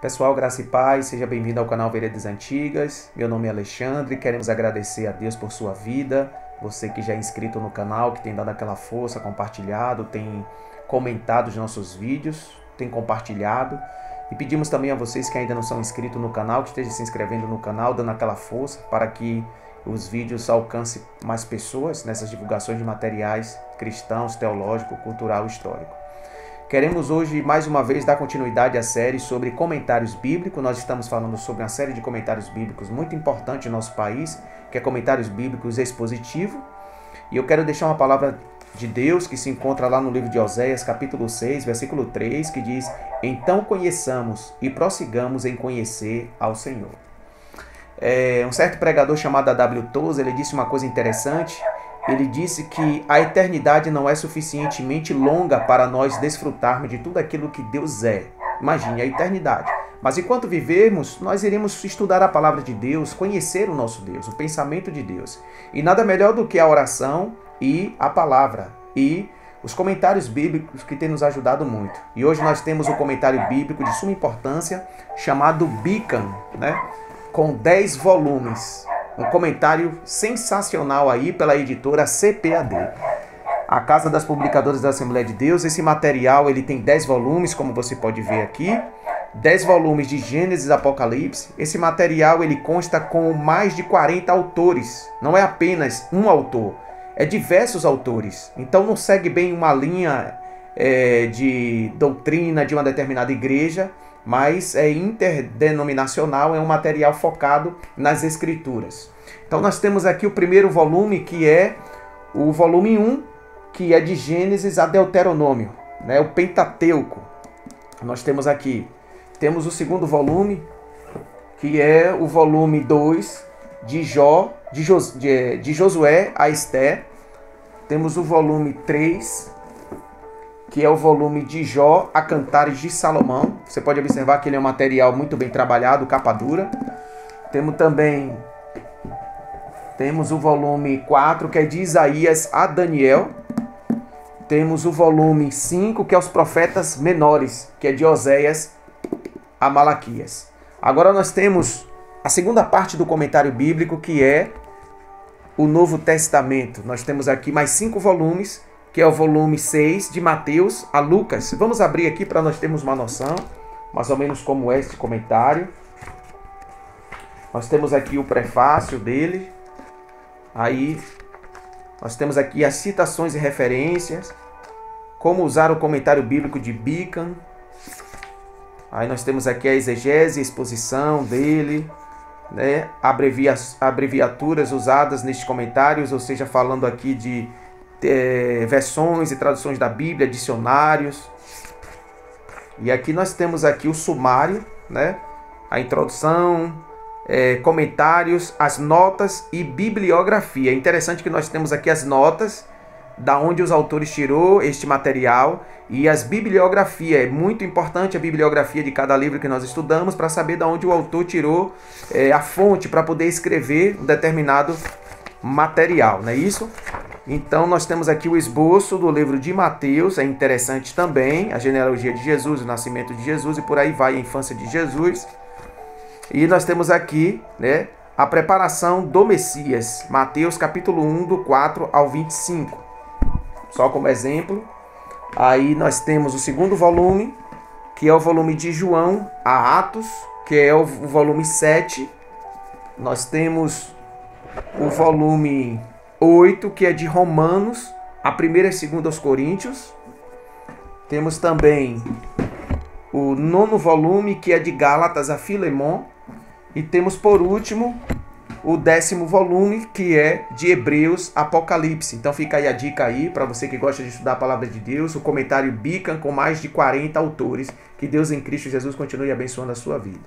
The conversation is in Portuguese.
Pessoal, graça e paz, seja bem-vindo ao canal Veredas Antigas. Meu nome é Alexandre, queremos agradecer a Deus por sua vida. Você que já é inscrito no canal, que tem dado aquela força, compartilhado, tem comentado os nossos vídeos, tem compartilhado. E pedimos também a vocês que ainda não são inscritos no canal, que estejam se inscrevendo no canal, dando aquela força para que os vídeos alcancem mais pessoas nessas divulgações de materiais cristãos, teológico, cultural histórico. Queremos hoje mais uma vez dar continuidade à série sobre comentários bíblicos. Nós estamos falando sobre uma série de comentários bíblicos muito importante no nosso país, que é comentários bíblicos expositivo. E eu quero deixar uma palavra de Deus que se encontra lá no livro de Oséias, capítulo 6, versículo 3, que diz: Então conheçamos e prossigamos em conhecer ao Senhor. É, um certo pregador chamado A.W. Tozer, ele disse uma coisa interessante ele disse que a eternidade não é suficientemente longa para nós desfrutarmos de tudo aquilo que Deus é. Imagine a eternidade. Mas enquanto vivermos, nós iremos estudar a palavra de Deus, conhecer o nosso Deus, o pensamento de Deus. E nada melhor do que a oração e a palavra e os comentários bíblicos que têm nos ajudado muito. E hoje nós temos um comentário bíblico de suma importância chamado Bican, né? com 10 volumes um comentário sensacional aí pela editora CPAD. A Casa das Publicadoras da Assembleia de Deus. Esse material ele tem 10 volumes, como você pode ver aqui. 10 volumes de Gênesis Apocalipse. Esse material ele consta com mais de 40 autores. Não é apenas um autor, é diversos autores. Então não segue bem uma linha é, de doutrina de uma determinada igreja, mas é interdenominacional, é um material focado nas escrituras. Então nós temos aqui o primeiro volume, que é o volume 1, que é de Gênesis a Deuteronômio, né? o Pentateuco. Nós temos aqui, temos o segundo volume, que é o volume 2 de Jó, de, Jos, de, de Josué a Esté. Temos o volume 3, que é o volume de Jó a Cantares de Salomão. Você pode observar que ele é um material muito bem trabalhado, capa dura. Temos também temos o volume 4, que é de Isaías a Daniel. Temos o volume 5, que é os profetas menores, que é de Oséias a Malaquias. Agora nós temos a segunda parte do comentário bíblico, que é o Novo Testamento. Nós temos aqui mais cinco volumes que é o volume 6 de Mateus a Lucas. Vamos abrir aqui para nós termos uma noção, mais ou menos como é esse comentário. Nós temos aqui o prefácio dele. Aí nós temos aqui as citações e referências, como usar o comentário bíblico de Bican. Aí nós temos aqui a exegese, a exposição dele, né? Abrevia abreviaturas usadas nestes comentários, ou seja, falando aqui de é, versões e traduções da Bíblia, dicionários. E aqui nós temos aqui o sumário, né? A introdução, é, comentários, as notas e bibliografia. É interessante que nós temos aqui as notas da onde os autores tirou este material e as bibliografia. É muito importante a bibliografia de cada livro que nós estudamos para saber da onde o autor tirou é, a fonte para poder escrever um determinado material, não é isso? Então nós temos aqui o esboço do livro de Mateus, é interessante também, a genealogia de Jesus, o nascimento de Jesus e por aí vai a infância de Jesus. E nós temos aqui, né, a preparação do Messias, Mateus capítulo 1, do 4 ao 25. Só como exemplo, aí nós temos o segundo volume, que é o volume de João a Atos, que é o volume 7. Nós temos o volume 8, que é de Romanos, a primeira e segunda aos Coríntios. Temos também o nono volume, que é de Gálatas a Filemon. E temos por último o décimo volume, que é de Hebreus Apocalipse. Então fica aí a dica aí para você que gosta de estudar a palavra de Deus, o comentário Bican com mais de 40 autores. Que Deus em Cristo Jesus continue abençoando a sua vida.